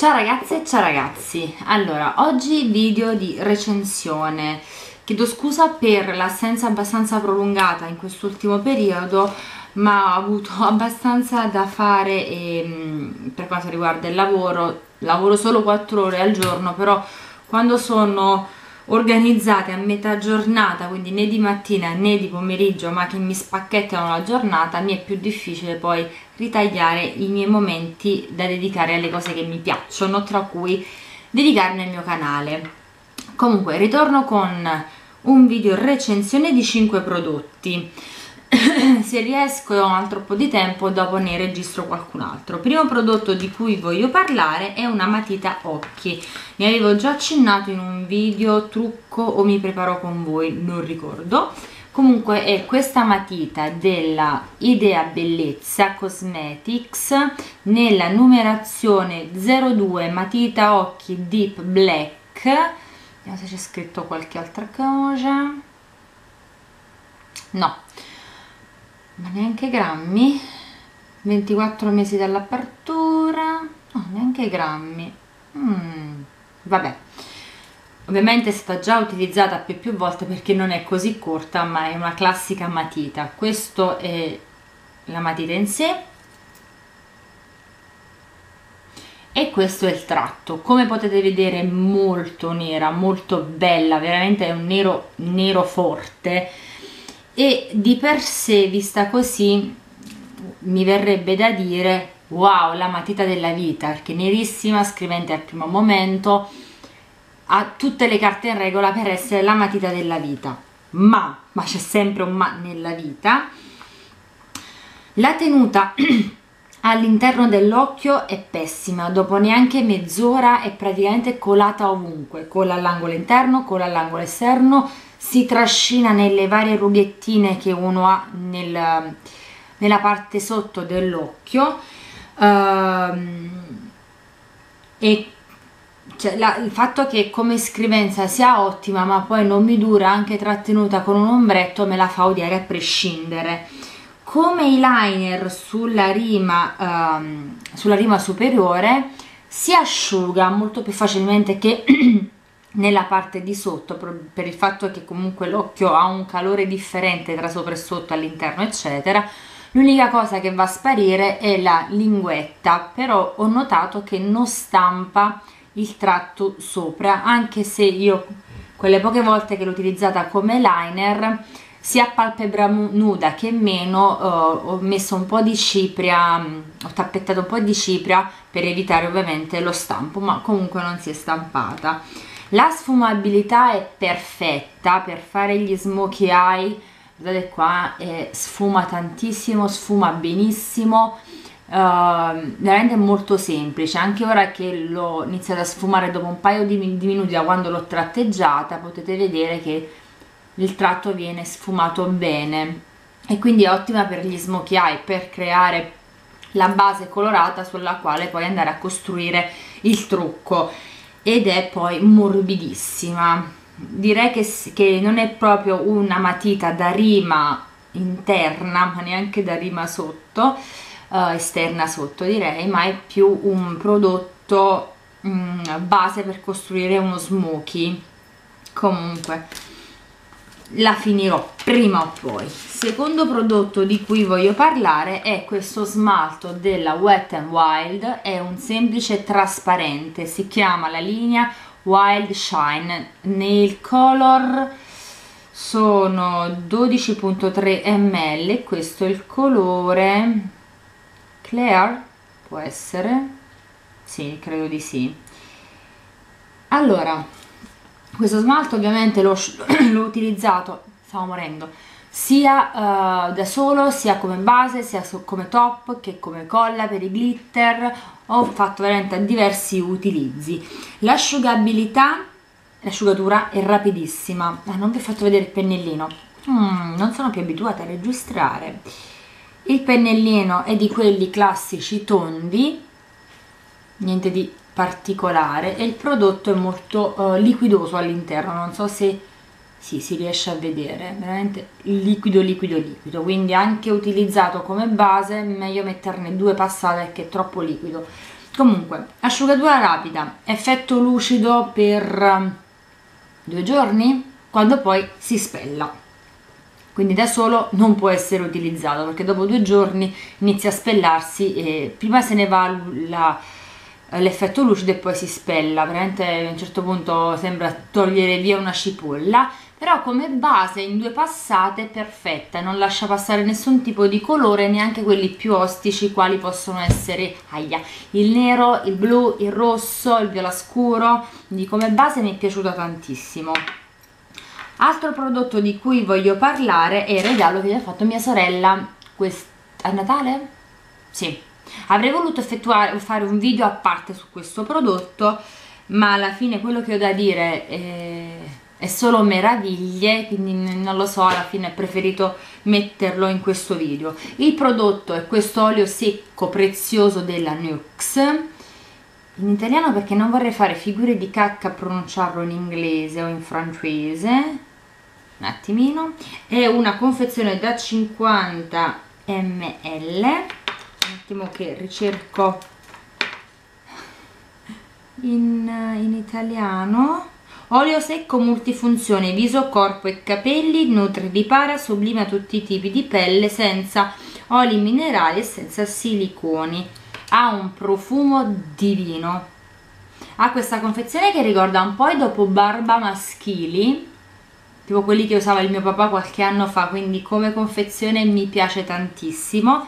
Ciao ragazze e ciao ragazzi, allora oggi video di recensione. Chiedo scusa per l'assenza abbastanza prolungata in quest'ultimo periodo ma ho avuto abbastanza da fare e, mm, per quanto riguarda il lavoro. Lavoro solo 4 ore al giorno però quando sono organizzate a metà giornata, quindi né di mattina né di pomeriggio, ma che mi spacchettano la giornata, mi è più difficile poi ritagliare i miei momenti da dedicare alle cose che mi piacciono, tra cui dedicarmi al mio canale. Comunque, ritorno con un video recensione di 5 prodotti se riesco e ho altro di tempo dopo ne registro qualcun altro. Primo prodotto di cui voglio parlare è una matita occhi. Ne avevo già accennato in un video trucco o mi preparo con voi non ricordo. Comunque è questa matita della Idea Bellezza Cosmetics nella numerazione 02 matita occhi deep black. Vediamo se c'è scritto qualche altra cosa. No ma neanche grammi. 24 mesi dall'apertura. No neanche grammi. Mm, vabbè. Ovviamente è stata già utilizzata più più volte perché non è così corta ma è una classica matita. Questo è la matita in sé. E questo è il tratto. Come potete vedere molto nera molto bella. Veramente è un nero nero forte e di per sé vista così mi verrebbe da dire wow la matita della vita perché nerissima scrivente al primo momento ha tutte le carte in regola per essere la matita della vita. Ma, ma c'è sempre un ma nella vita. La tenuta all'interno dell'occhio è pessima dopo neanche mezz'ora è praticamente colata ovunque cola all'angolo interno cola all'angolo esterno si trascina nelle varie rughettine che uno ha nel, nella parte sotto dell'occhio uh, e cioè, la, il fatto che come scrivenza sia ottima ma poi non mi dura anche trattenuta con un ombretto me la fa odiare a prescindere. Come eyeliner sulla rima, um, sulla rima superiore si asciuga molto più facilmente che nella parte di sotto per il fatto che comunque l'occhio ha un calore differente tra sopra e sotto all'interno eccetera l'unica cosa che va a sparire è la linguetta però ho notato che non stampa il tratto sopra anche se io quelle poche volte che l'ho utilizzata come liner sia a palpebra nuda che meno uh, ho messo un po' di cipria ho tappettato un po' di cipria per evitare ovviamente lo stampo ma comunque non si è stampata la sfumabilità è perfetta per fare gli smokey eye. Guardate qua è, sfuma tantissimo sfuma benissimo. Uh, veramente molto semplice. Anche ora che l'ho iniziato a sfumare dopo un paio di, di minuti da quando l'ho tratteggiata potete vedere che il tratto viene sfumato bene. E quindi è ottima per gli smokey eye per creare la base colorata sulla quale poi andare a costruire il trucco ed è poi morbidissima. Direi che, che non è proprio una matita da rima interna ma neanche da rima sotto uh, esterna sotto direi ma è più un prodotto um, base per costruire uno smokey comunque la finirò prima o poi. Secondo prodotto di cui voglio parlare è questo smalto della Wet n Wild è un semplice trasparente si chiama la linea Wild Shine. Nail color sono 12.3 ml questo è il colore Claire può essere? Sì credo di sì. Allora questo smalto ovviamente l'ho utilizzato stavo morendo sia uh, da solo sia come base sia come top che come colla per i glitter ho fatto veramente diversi utilizzi. L'asciugabilità l'asciugatura è rapidissima ah, non vi ho fatto vedere il pennellino. Mm, non sono più abituata a registrare. Il pennellino è di quelli classici tondi niente di particolare e il prodotto è molto uh, liquidoso all'interno non so se sì, si riesce a vedere veramente liquido liquido liquido quindi anche utilizzato come base meglio metterne due passate perché è troppo liquido. Comunque asciugatura rapida effetto lucido per um, due giorni quando poi si spella. Quindi da solo non può essere utilizzato perché dopo due giorni inizia a spellarsi e prima se ne va l'effetto lucido e poi si spella veramente a un certo punto sembra togliere via una cipolla però come base in due passate è perfetta non lascia passare nessun tipo di colore neanche quelli più ostici quali possono essere aia, il nero, il blu, il rosso, il viola scuro. Di come base mi è piaciuto tantissimo. Altro prodotto di cui voglio parlare è il regalo che gli ha fatto mia sorella a Natale? sì avrei voluto fare un video a parte su questo prodotto ma alla fine quello che ho da dire è è solo meraviglie quindi non lo so alla fine ho preferito metterlo in questo video. Il prodotto è questo olio secco prezioso della Nux in italiano perché non vorrei fare figure di cacca a pronunciarlo in inglese o in francese. Un attimino. È una confezione da 50 ml attimo che ricerco in, in italiano Olio secco multifunzione, viso, corpo e capelli, nutre, ripara, sublima tutti i tipi di pelle senza oli minerali e senza siliconi. Ha un profumo divino. Ha questa confezione che ricorda un po' i dopo barba maschili, tipo quelli che usava il mio papà qualche anno fa, quindi come confezione mi piace tantissimo.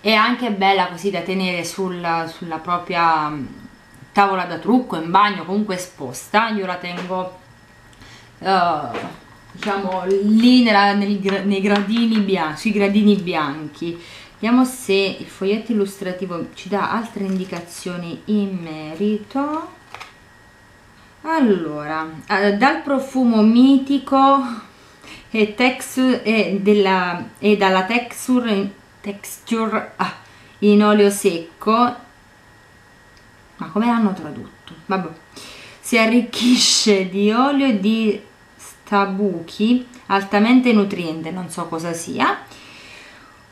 È anche bella così da tenere sul, sulla propria tavola da trucco, in bagno, comunque esposta, io la tengo uh, diciamo lì nella, nel, nei gradini bianchi, sui gradini bianchi. Vediamo se il foglietto illustrativo ci dà altre indicazioni in merito. Allora, eh, dal profumo mitico e, texture, e, della, e dalla texture, texture ah, in olio secco ma come l'hanno tradotto? Vabbè. Si arricchisce di olio di stabuchi altamente nutriente, non so cosa sia.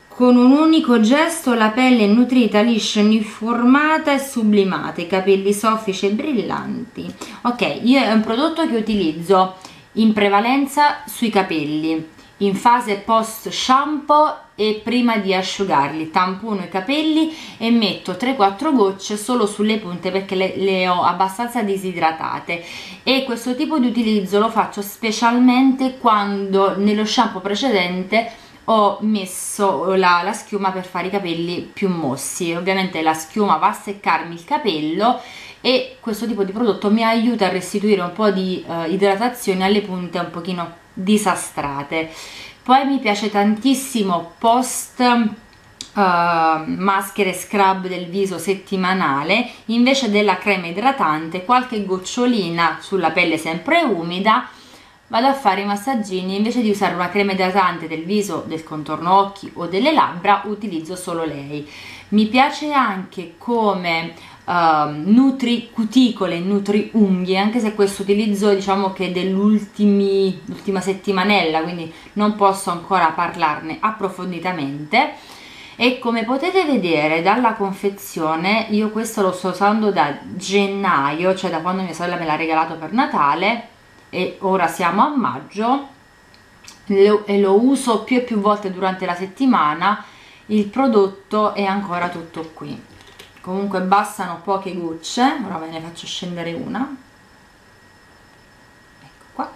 Con un unico gesto la pelle è nutrita, liscia, uniformata e sublimata, i capelli soffici e brillanti. Ok, io è un prodotto che utilizzo in prevalenza sui capelli in fase post shampoo e prima di asciugarli tampono i capelli e metto 3-4 gocce solo sulle punte perché le, le, ho abbastanza disidratate e questo tipo di utilizzo lo faccio specialmente quando nello shampoo precedente ho messo la, la schiuma per fare i capelli più mossi. Ovviamente la schiuma va a seccarmi il capello e questo tipo di prodotto mi aiuta a restituire un po' di uh, idratazione alle punte un pochino disastrate. Poi mi piace tantissimo post uh, maschere scrub del viso settimanale invece della crema idratante qualche gocciolina sulla pelle sempre umida vado a fare i massaggini invece di usare una crema idratante del viso del contorno occhi o delle labbra utilizzo solo lei. Mi piace anche come uh, nutri cuticole, nutri unghie, anche se questo utilizzo diciamo che è dell'ultima settimanella, quindi non posso ancora parlarne approfonditamente. E come potete vedere dalla confezione, io questo lo sto usando da gennaio, cioè da quando mia sorella me l'ha regalato per Natale, e ora siamo a maggio, e lo uso più e più volte durante la settimana, il prodotto è ancora tutto qui comunque bastano poche gocce ora ve ne faccio scendere una. Ecco qua.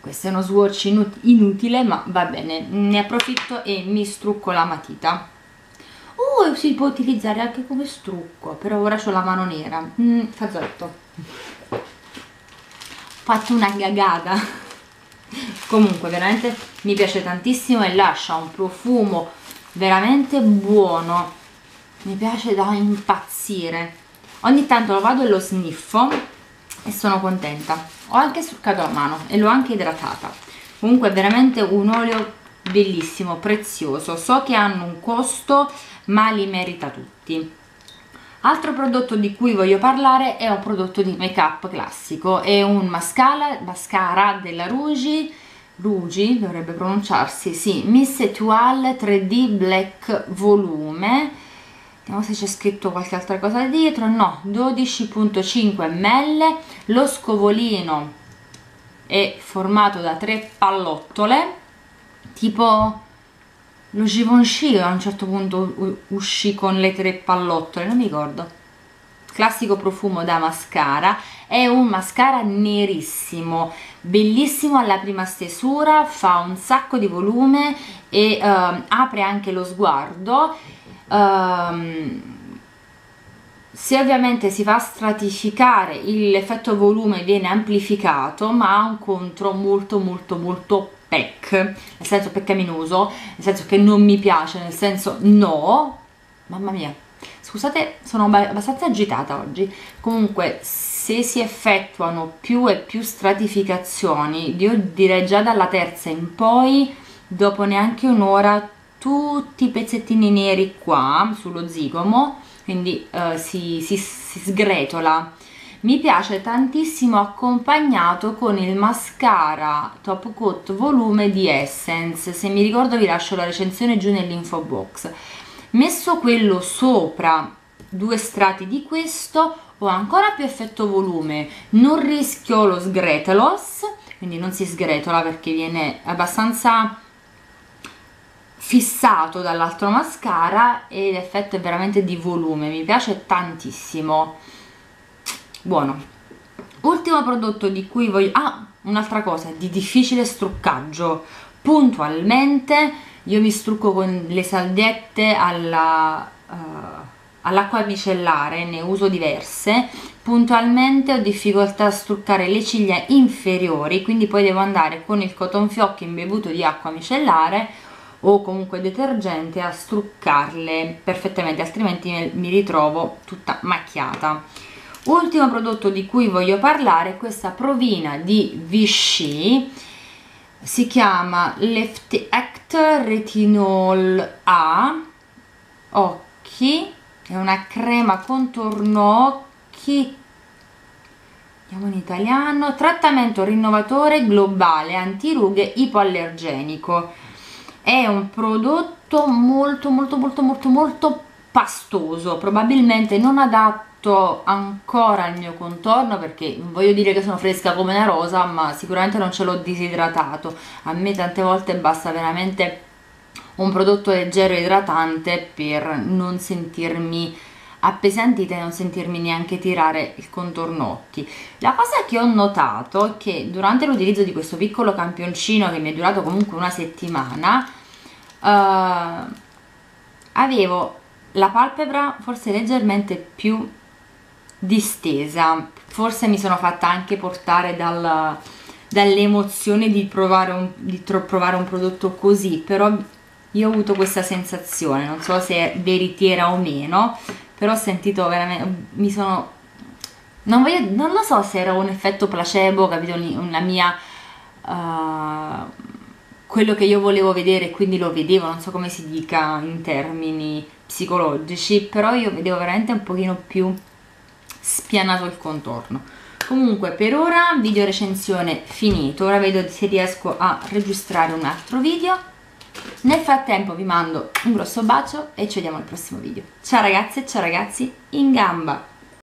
Questo è uno swatch inutile ma va bene. Ne approfitto e mi strucco la matita. Uh, si può utilizzare anche come strucco però ora ho la mano nera. Mm, fazzoletto. Ho fatto una gagata. Comunque veramente mi piace tantissimo e lascia un profumo veramente buono. Mi piace da impazzire. Ogni tanto lo vado e lo sniffo e sono contenta. Ho anche struccato la mano e l'ho anche idratata. Comunque è veramente un olio bellissimo prezioso. So che hanno un costo ma li merita tutti. Altro prodotto di cui voglio parlare è un prodotto di make up classico. È un mascara, mascara della Rouge Rugi dovrebbe pronunciarsi, sì, Miss Etual 3D Black Volume. Vediamo se c'è scritto qualche altra cosa dietro. No, 12.5 ml lo scovolino è formato da tre pallottole tipo lo Givenchy a un certo punto uscì con le tre pallottole non mi ricordo classico profumo da mascara è un mascara nerissimo bellissimo alla prima stesura fa un sacco di volume e uh, apre anche lo sguardo uh, se ovviamente si va a stratificare l'effetto volume viene amplificato ma ha un contro molto molto molto pec nel senso peccaminoso nel senso che non mi piace nel senso no mamma mia scusate sono abbastanza agitata oggi comunque se si effettuano più e più stratificazioni, io direi già dalla terza in poi, dopo neanche un'ora, tutti i pezzettini neri qua sullo zigomo, quindi uh, si, si, si sgretola. Mi piace tantissimo accompagnato con il mascara Top Coat Volume di Essence, se mi ricordo vi lascio la recensione giù nell'info box. Messo quello sopra due strati di questo ho ancora più effetto volume. Non rischio lo sgretelos quindi non si sgretola perché viene abbastanza fissato dall'altro mascara e l'effetto è veramente di volume. Mi piace tantissimo. Buono. Ultimo prodotto di cui voglio ah un'altra cosa di difficile struccaggio puntualmente io mi strucco con le saldiette alla uh, all'acqua micellare ne uso diverse. Puntualmente ho difficoltà a struccare le ciglia inferiori quindi poi devo andare con il cotton fioc imbevuto di acqua micellare o comunque detergente a struccarle perfettamente altrimenti mi ritrovo tutta macchiata. Ultimo prodotto di cui voglio parlare è questa provina di Vichy si chiama Left Act Retinol A. Occhi. È una crema contorno occhi. Andiamo in italiano. Trattamento rinnovatore globale antirughe ipoallergenico. È un prodotto molto molto molto molto molto pastoso probabilmente non adatto ancora al mio contorno perché voglio dire che sono fresca come una rosa ma sicuramente non ce l'ho disidratato. A me tante volte basta veramente un prodotto leggero e idratante per non sentirmi appesantita e non sentirmi neanche tirare il contorno occhi. La cosa che ho notato è che durante l'utilizzo di questo piccolo campioncino che mi è durato comunque una settimana uh, avevo la palpebra forse leggermente più distesa. Forse mi sono fatta anche portare dal, dall'emozione di provare un, di provare un prodotto così però io ho avuto questa sensazione non so se è veritiera o meno però ho sentito veramente mi sono non, voglio, non lo so se era un effetto placebo capito una mia uh, quello che io volevo vedere quindi lo vedevo non so come si dica in termini psicologici però io vedevo veramente un pochino più spianato il contorno comunque per ora video recensione finito ora vedo se riesco a registrare un altro video nel frattempo vi mando un grosso bacio e ci vediamo al prossimo video. Ciao ragazze, ciao ragazzi, in gamba!